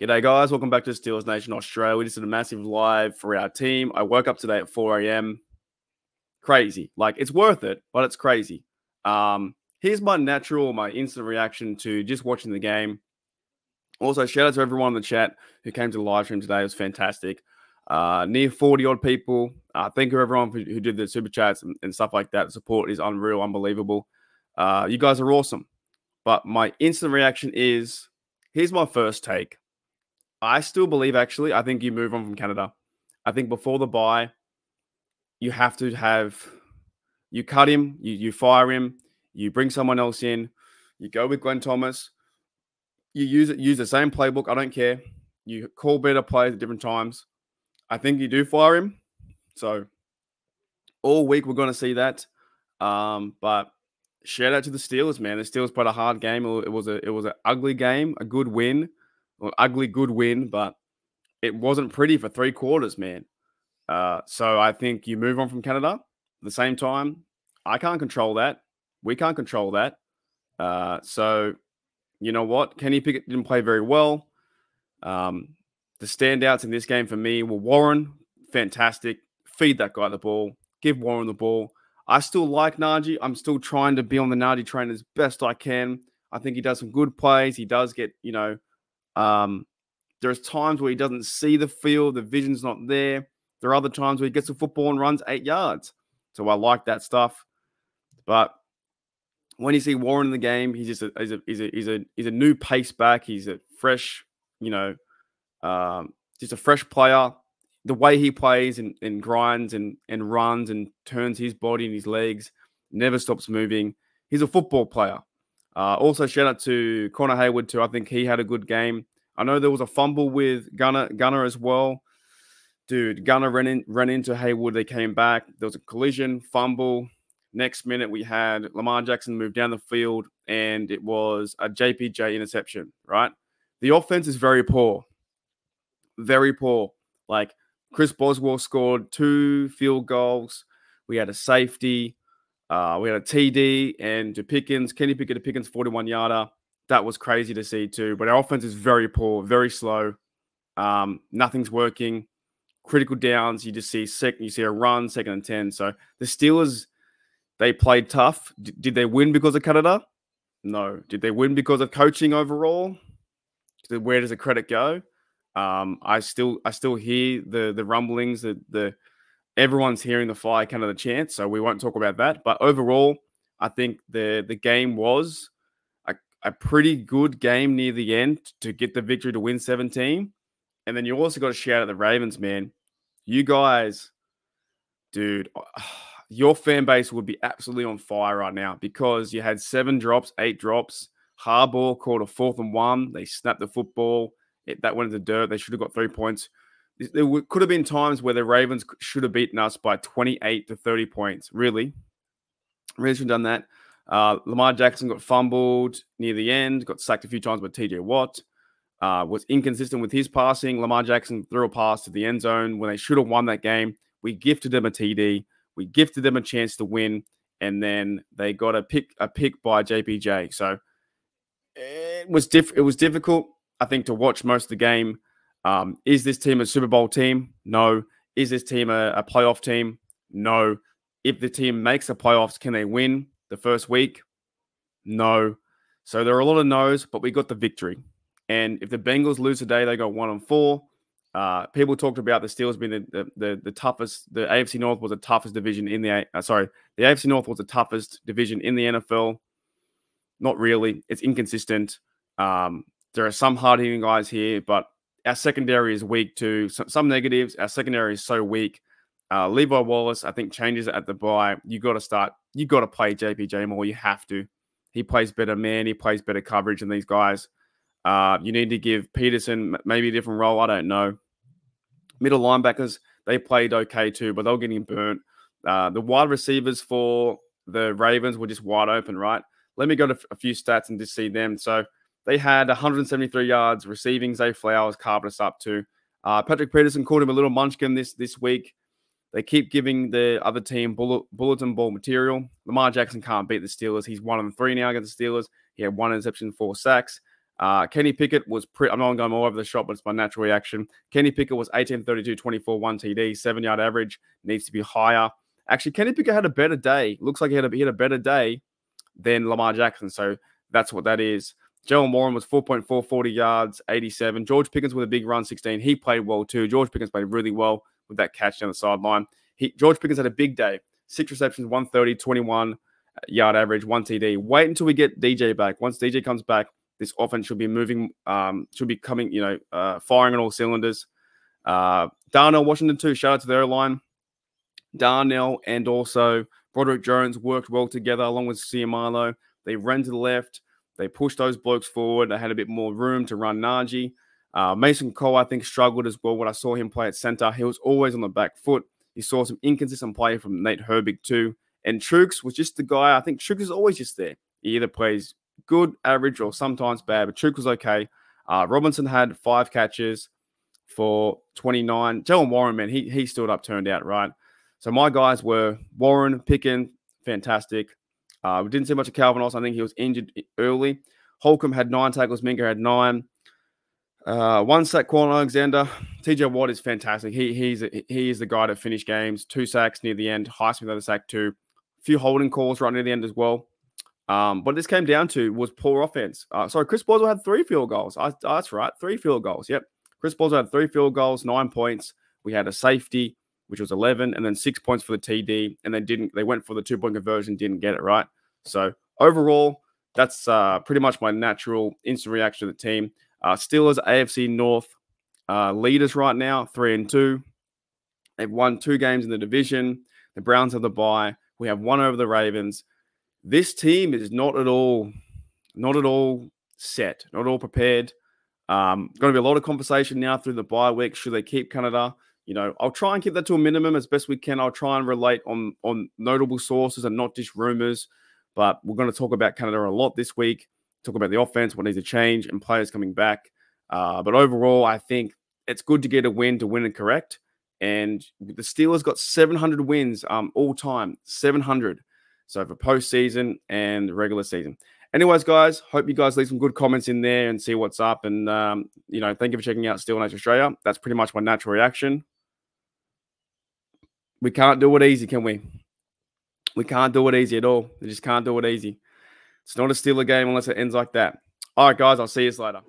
G'day, guys. Welcome back to Steelers Nation Australia. We just did a massive live for our team. I woke up today at 4 a.m. Crazy. Like, it's worth it, but it's crazy. Um, here's my natural, my instant reaction to just watching the game. Also, shout out to everyone in the chat who came to the live stream today. It was fantastic. Uh, near 40 odd people. Uh, thank you, everyone who, who did the super chats and, and, stuff like that. The support is unreal, unbelievable. Uh, you guys are awesome. But my instant reaction is here's my first take. I still believe, actually, I think you move on from Canada. I think before the bye, you have to have you cut him, you, you fire him, you bring someone else in, you go with Glenn Thomas, you use it, use the same playbook. I don't care. You call better players at different times. I think you do fire him. So all week we're going to see that. Um, but shout out to the Steelers, man. The Steelers played a hard game. It was a it was an ugly game, a good win, ugly good win, but it wasn't pretty for three quarters, man. Uh, so I think you move on from Canada. At the same time, I can't control that. We can't control that. Uh, so you know what? Kenny Pickett didn't play very well. Um, the standouts in this game for me were Warren, fantastic. Feed that guy the ball. Give Warren the ball. I still like Najee. I'm still trying to be on the Najee train as best I can. I think he does some good plays. He does get, you know, um, there's times where he doesn't see the field, the vision's not there. There are other times where he gets the football and runs eight yards. So I like that stuff. But when you see Warren in the game, he's just a he's a he's a he's a, he's a new pace back. He's a fresh, you know, um, just a fresh player. The way he plays and, and grinds and, and runs and turns his body and his legs, never stops moving. He's a football player. Uh, also, shout out to Connor Heyward too. I think he had a good game. I know there was a fumble with Gunner Gunner as well. Dude, Gunner ran in, ran into Heyward. They came back. There was a collision, fumble. Next minute, we had Lamar Jackson move down the field, and it was a JPJ interception. Right, the offense is very poor very poor. Like Chris Boswell scored two field goals. We had a safety. Uh, we had a TD and to Pickens, Kenny Pickett to Pickens 41 yarder. That was crazy to see too. But our offense is very poor, very slow. Um, nothing's working. Critical downs, you just see second, you see a run, second and 10. So the Steelers, they played tough. D- did they win because of Canada? No. Did they win because of coaching overall? Where does the credit go? Um, I still I still hear the the rumblings that the everyone's hearing the fly kind of the chance, so we won't talk about that. But overall, I think the the game was a, a pretty good game near the end to get the victory to win 17. And then you also got to shout at the Ravens, man. You guys, dude, uh, your fan base would be absolutely on fire right now because you had seven drops, eight drops. Harbaugh called a fourth and one. They snapped the football. It, that went in the dirt. They should have got three points. There could have been times where the Ravens should have beaten us by 28 to 30 points. Really, really should have done that. Uh, Lamar Jackson got fumbled near the end, got sacked a few times by TJ Watt. Uh, was inconsistent with his passing. Lamar Jackson threw a pass to the end zone when they should have won that game. We gifted them a TD. We gifted them a chance to win, and then they got a pick a pick by JPJ. So it was diff- It was difficult. I think, to watch most of the game. Um, is this team a Super Bowl team? No. Is this team a, a playoff team? No. If the team makes the playoffs, can they win the first week? No. So there are a lot of no's, but we got the victory. And if the Bengals lose today, they go one and four. Uh, people talked about the Steelers being the, the, the, the, toughest. The AFC North was the toughest division in the. Uh, sorry, the AFC North was the toughest division in the NFL. Not really. It's inconsistent. Um, there are some hard hitting guys here, but our secondary is weak too. Some, some negatives. Our secondary is so weak. Uh, Levi Wallace, I think, changes at the bye. You got to start. You got to play JPJ more. You have to. He plays better man. He plays better coverage than these guys. Uh, you need to give Peterson maybe a different role. I don't know. Middle linebackers, they played okay too, but they're getting burnt. Uh, the wide receivers for the Ravens were just wide open, right? Let me go to a few stats and just see them. So they had 173 yards receiving. Zay Flowers carved us up too. Uh, Patrick Peterson called him a little munchkin this this week. They keep giving the other team bullet, bulletin ball material. Lamar Jackson can't beat the Steelers. He's one and three now against the Steelers. He had one interception, four sacks. Uh, Kenny Pickett was pretty, I'm not going all over the shop, but it's my natural reaction. Kenny Pickett was 18, 32, 24, 1 TD, seven yard average, needs to be higher. Actually, Kenny Pickett had a better day. Looks like he had a, he had a better day than Lamar Jackson. So that's what that is. Jaylen Warren was 4.4, 40 yards, 87. George Pickens with a big run, 16. He played well too. George Pickens played really well with that catch down the sideline. He, George Pickens had a big day. Six receptions, 130, 21 yard average, one TD. Wait until we get DJ back. Once DJ comes back, this offense should be moving, um, should be coming, you know, uh, firing on all cylinders. Uh, Darnell Washington, too. Shout out to their line. Darnell and also Broderick Jones worked well together along with Seumalo. They ran to the left. They pushed those blokes forward. They had a bit more room to run Najee. Uh, Mason Cole, I think, struggled as well when I saw him play at center. He was always on the back foot. You saw some inconsistent play from Nate Herbig, too. And Chuks was just the guy. I think Chuks is always just there. He either plays good, average, or sometimes bad, but Chuks was okay. Uh, Robinson had five catches for 29. Jaylen Warren, man, he, he stood up, turned out, right? So my guys were Warren, Picken, fantastic. Uh, we didn't see much of Calvin Austin. I think he was injured early. Holcomb had nine tackles. Minkah had nine. Uh, one sack, Kwon Alexander. TJ Watt is fantastic. He he's a, he is the guy to finish games. Two sacks near the end. Highsmith had a sack too. A few holding calls right near the end as well. Um, what this came down to was poor offense. Uh, sorry, Chris Boswell had three field goals. I, that's right, three field goals. Yep. Chris Boswell had three field goals, nine points. We had a safety, which was 11, and then six points for the TD. And they didn't, they went for the two point conversion, didn't get it right. So overall, that's uh, pretty much my natural instant reaction to the team. Uh, Steelers, AFC North uh, leaders right now, three and two. They've won two games in the division. The Browns have the bye. We have one over the Ravens. This team is not at all, not at all set, not all prepared. Um, going to be a lot of conversation now through the bye week. Should they keep Canada? You know, I'll try and keep that to a minimum as best we can. I'll try and relate on on notable sources and not just rumors. But we're going to talk about Canada a lot this week. Talk about the offense, what needs to change, and players coming back. Uh, but overall, I think it's good to get a win to win and correct. And the Steelers got 700 wins um, all time, 700. So for postseason and regular season. Anyways, guys, hope you guys leave some good comments in there and see what's up. And, um, you know, thank you for checking out Steel Nation Australia. That's pretty much my natural reaction. We can't do it easy, can we? We can't do it easy at all. We just can't do it easy. It's not a Steeler game unless it ends like that. All right, guys, I'll see you later.